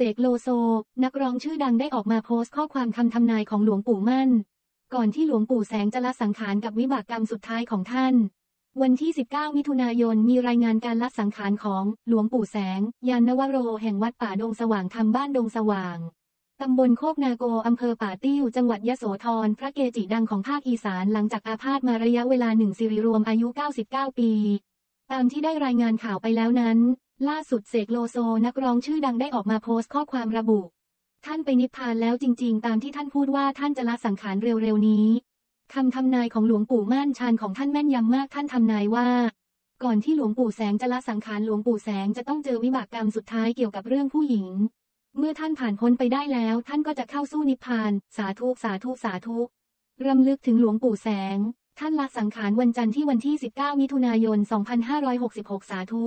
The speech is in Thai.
เสกโลโซ นักร้องชื่อดังได้ออกมาโพสต์ข้อความคำทำนายของหลวงปู่มั่น ก่อนที่หลวงปู่แสงจะละสังขารกับวิบากกรรมสุดท้ายของท่าน วันที่ 19 มิถุนายนมีรายงานการละสังขารของหลวงปู่แสง ยานนวโร แห่งวัดป่าดงสว่างธรรมบ้านดงสว่างตำบลโคกนาโก อำเภอป่าติ้ว จังหวัดยะโสธร พระเกจิดังของภาคอีสานหลังจากอาพาธมาระยะเวลาหนึ่งสิริรวมอายุ 99 ปี ตามที่ได้รายงานข่าวไปแล้วนั้น ล่าสุดเสกโลโซนักร้องชื่อดังได้ออกมาโพสต์ข้อความระบุ ท่านไปนิพพานแล้วจริง ๆ ตามที่ท่านพูดว่าท่านจะละสังขารเร็วๆนี้คำทำนายของหลวงปู่ม่านชานของท่านแม่นยำมากท่านทำนายว่า ก่อนที่หลวงปู่แสงจะละสังขารหลวงปู่แสงจะต้องเจอวิบากกรรมสุดท้ายเกี่ยวกับเรื่องผู้หญิง เมื่อท่านผ่านพ้นไปได้แล้ว ท่านก็จะเข้าสู้นิพพาน สาธุสาธุสาธุรำลึกถึงหลวงปู่แสง ท่านละสังขารวันจันทร์ที่วันที่ 19 มิถุนายน 2566 สาธุ